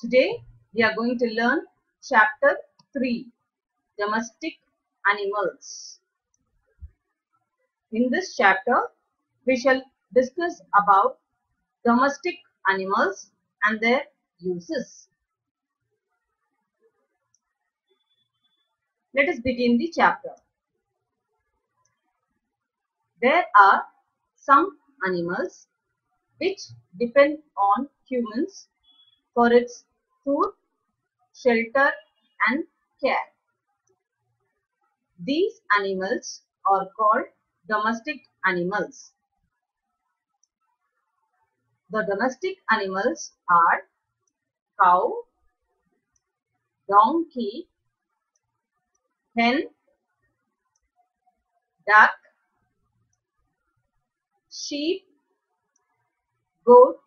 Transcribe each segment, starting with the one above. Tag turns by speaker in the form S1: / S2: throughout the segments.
S1: Today we are going to learn chapter 3 Domestic Animals. In this chapter we shall discuss about domestic animals and their uses. Let us begin the chapter. There are some animals which depend on humans for its food, shelter and care. These animals are called domestic animals. The domestic animals are cow, donkey, hen, duck, sheep, goat,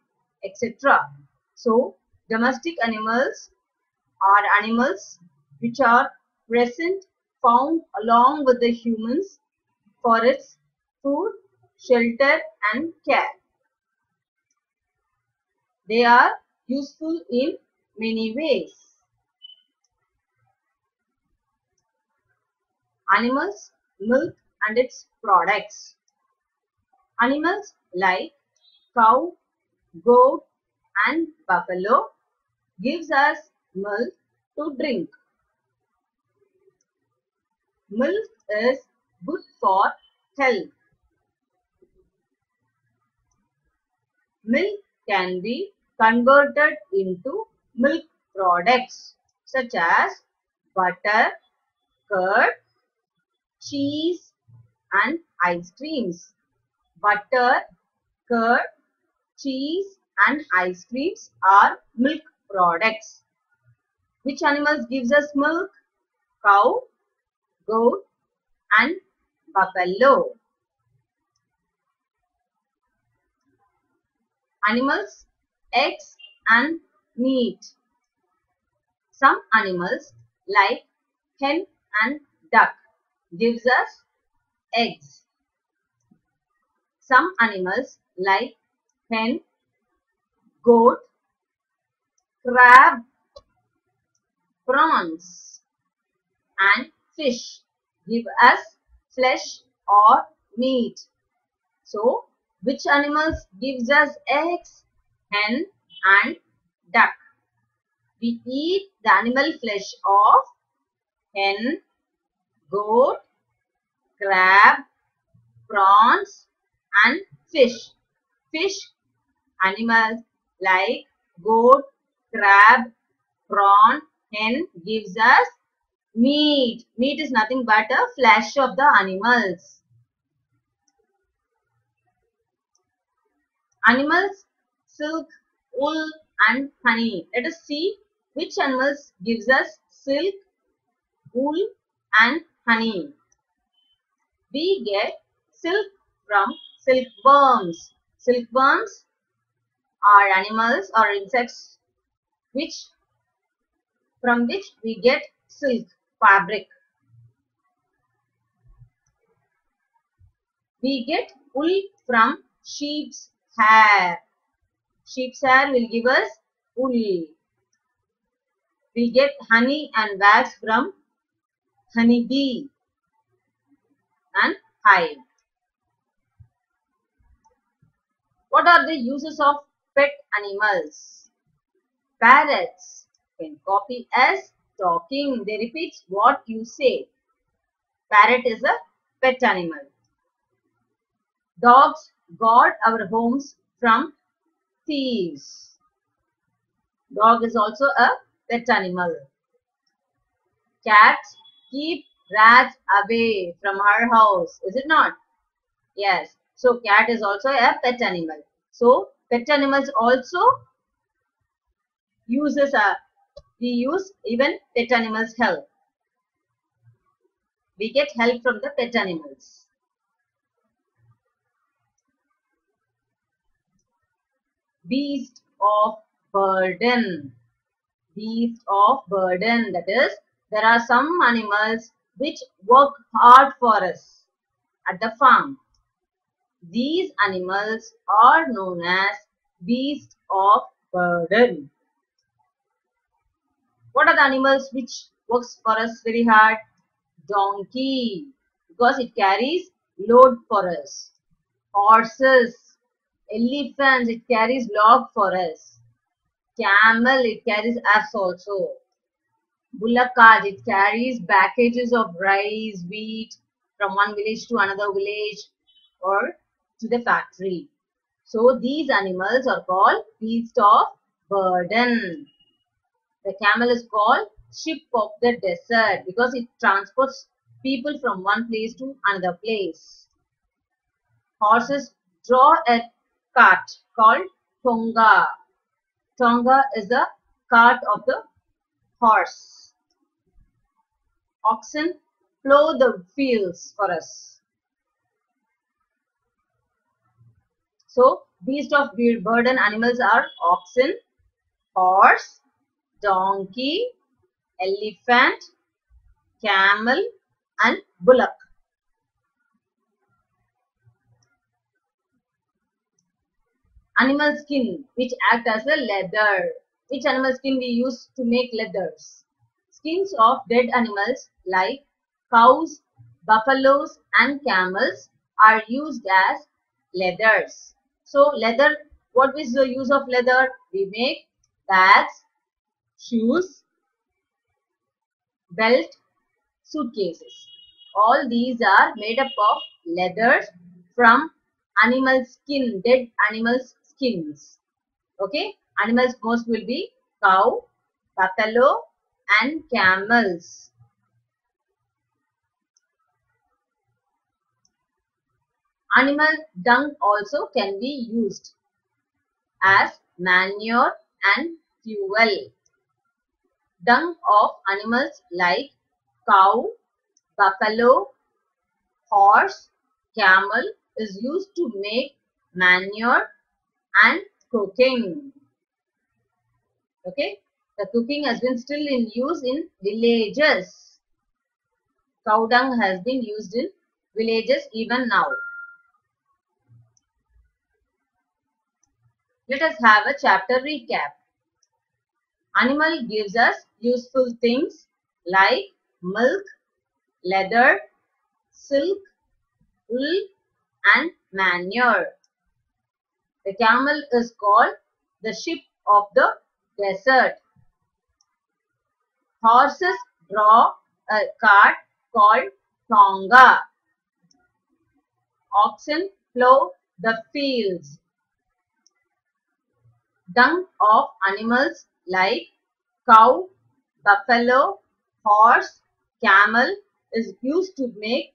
S1: etc. So, domestic animals are animals which are present, found along with the humans for its food, shelter and care. They are useful in many ways. Animals, milk and its products. Animals like cow, goat and buffalo gives us milk to drink. Milk is good for health. Milk can be converted into milk products such as butter, curd, cheese and ice creams. Butter, curd, cheese and ice creams are milk products. Which animals gives us milk? Cow, goat and buffalo. Animals, eggs and meat. Some animals like hen and duck gives us eggs. Some animals like hen, goat, crab, prawns and fish give us flesh or meat. So, which animals gives us eggs, hen and duck? We eat the animal flesh of hen, goat, crab, prawns and fish. Fish animals like goat, crab, prawn, hen gives us meat. Meat is nothing but a flesh of the animals. Animals, silk, wool and honey. Let us see which animals gives us silk, wool and honey. We get silk from silkworms. Silkworms are animals or insects which from which we get silk fabric. We get wool from sheep's hair. Sheep's hair will give us wool. We get honey and wax from honeybee and hive. What are the uses of pet animals? Parrots can copy as talking. They repeat what you say. Parrot is a pet animal. Dogs guard our homes from thieves. Dog is also a pet animal. Cats keep rats away from her house. Is it not? Yes. So cat is also a pet animal. So pet animals also uses a we use even pet animals help. We get help from the pet animals. Beast of burden. Beast of burden. That is, there are some animals which work hard for us at the farm. These animals are known as beast of burden. What are the animals which works for us very hard? Donkey, because it carries load for us. Horses, elephants, it carries log for us. Camel, it carries us also. Bullock cart, it carries packages of rice, wheat from one village to another village or to the factory. So these animals are called beast of burden. The camel is called ship of the desert because it transports people from one place to another place. Horses draw a cart called tonga. Tonga is the cart of the horse. Oxen plow the fields for us. So, beast of burden animals are oxen, horse, donkey, elephant, camel and bullock. Animal skin which act as a leather. Which animal skin we use to make leathers? Skins of dead animals like cows, buffaloes and camels are used as leathers. So leather, what is the use of leather? We make bags, shoes, belt, suitcases. All these are made up of leathers from animal skin, dead animals skins. Okay, animals most will be cow, buffalo and camels. Animal dung also can be used as manure and fuel. Dung of animals like cow, buffalo, horse, camel is used to make manure and cooking. Okay, the cooking has been still in use in villages. Cow dung has been used in villages even now. Let us have a chapter recap. Animal gives us useful things like milk, leather, silk, wool and manure. The camel is called the ship of the desert. Horses draw a cart called tonga. Oxen plow the fields dung of animals like cow, buffalo, horse, camel is used to make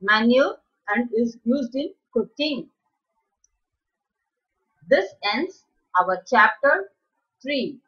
S1: manure and is used in cooking. This ends our chapter 3.